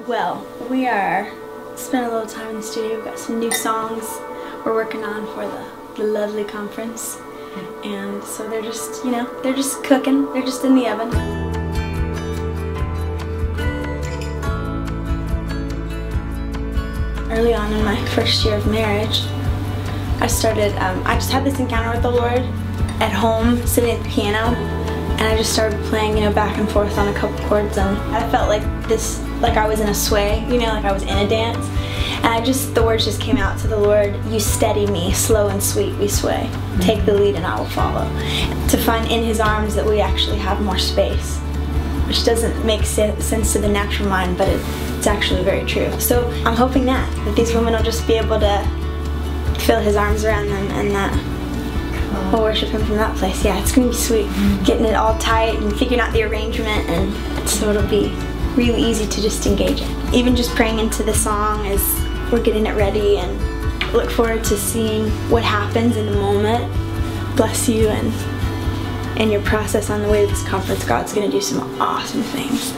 Well, we are spending a little time in the studio. We've got some new songs we're working on for the, the lovely conference. And so they're just, you know, they're just cooking. They're just in the oven. Early on in my first year of marriage, I started, um, I just had this encounter with the Lord at home, sitting at the piano, and I just started playing, you know, back and forth on a couple chords, and I felt like this, like I was in a sway, you know, like I was in a dance. And I just, the words just came out to the Lord, you steady me, slow and sweet we sway. Take the lead and I will follow. To find in his arms that we actually have more space, which doesn't make sense to the natural mind, but it's actually very true. So I'm hoping that, that these women will just be able to feel his arms around them and that we'll worship him from that place. Yeah, it's gonna be sweet. Getting it all tight and figuring out the arrangement and so it'll be really easy to just engage it. Even just praying into the song as we're getting it ready and look forward to seeing what happens in the moment. Bless you and in your process on the way to this conference, God's gonna do some awesome things.